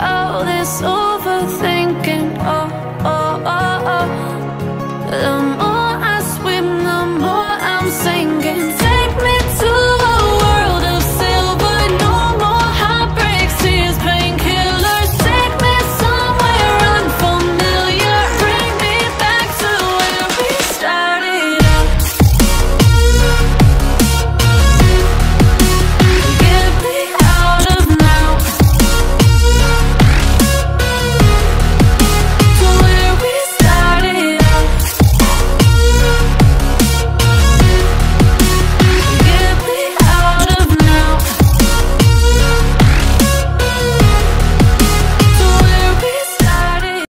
all this away.